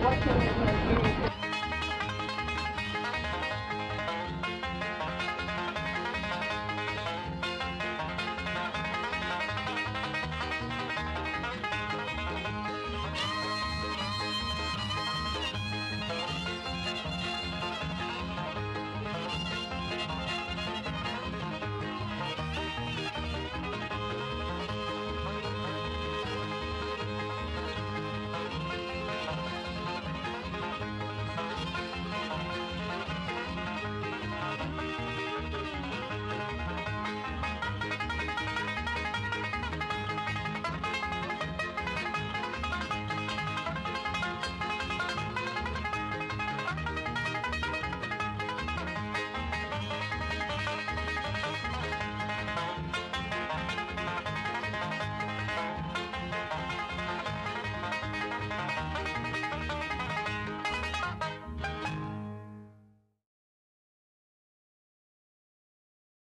agora que eu